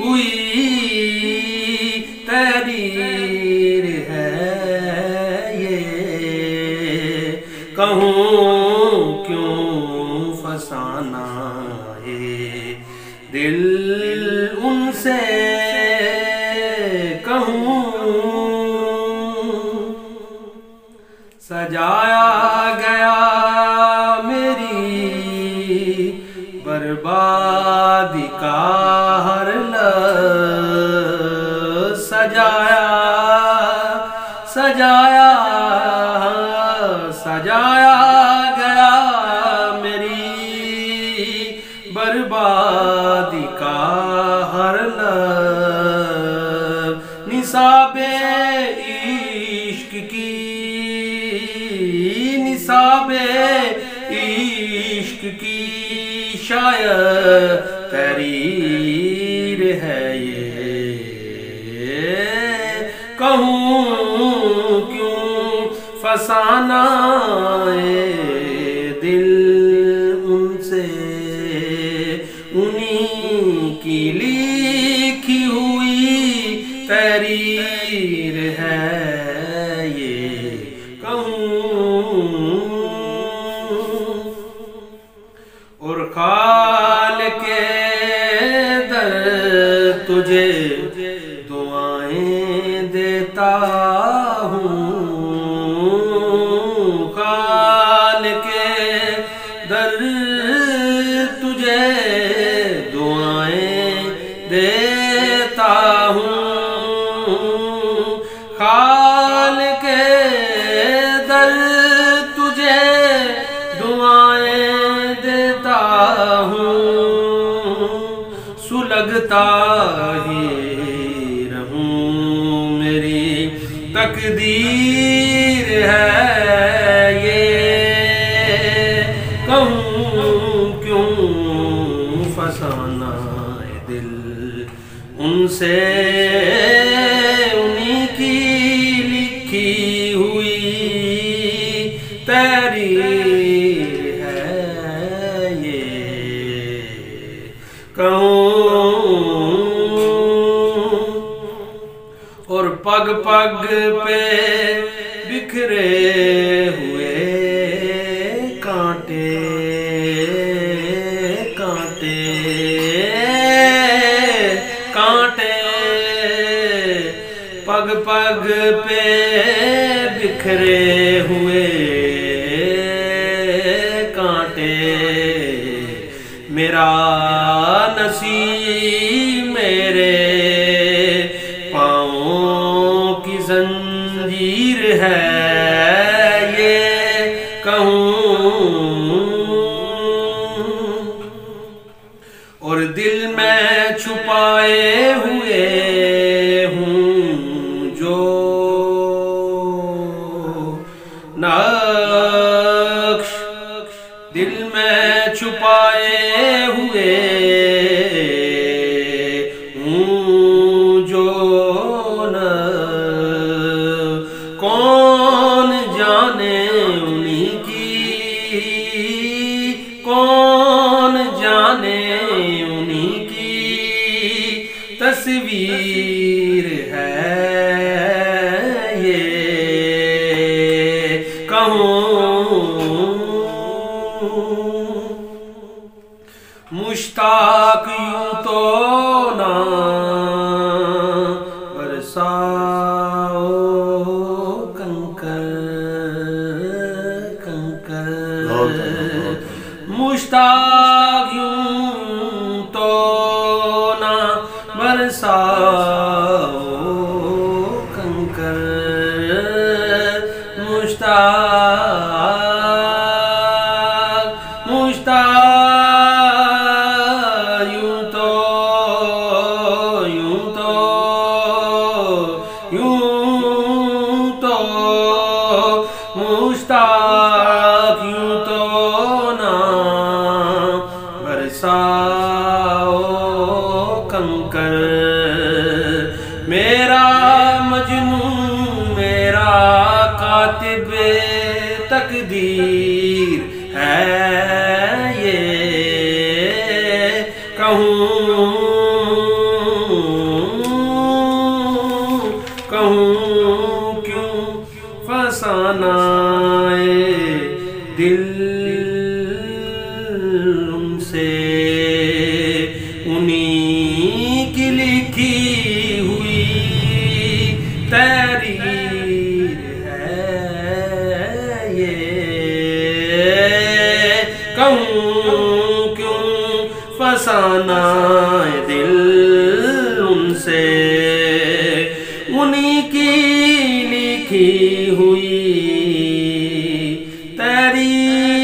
हुई तरीर है ये। कहूँ क्यों फसाना है दिल उनसे निसाबे इश्क की, निसाबे इश्क की, शायद तरीर है ये। कहूँ क्यों फसाना दिल उनसे, उन्हीं की हुई तरीर है। खाल के दर तुझे दुआएँ देता हूँ, सुलगता ही रहूँ मेरी तकदीर है ये। कहूँ क्यों फसाना दिल उनसे? पग पे बिखरे हुए कांटे कांटे कांटे। पग पग पे बिखरे हुए कांटे। मेरा नसीब और दिल में छुपाए हुए हूँ जो नक्श दिल में छुपाए हुए कहूँ मुश्ता यूँ तो यूँ तो यूँ कहूँ क्यों फसाना दिल उनसे? उन्हीं की लिखी हुई तहरीर है ये। कहूँ क्यों फसाना दिल उनसे? तहरीर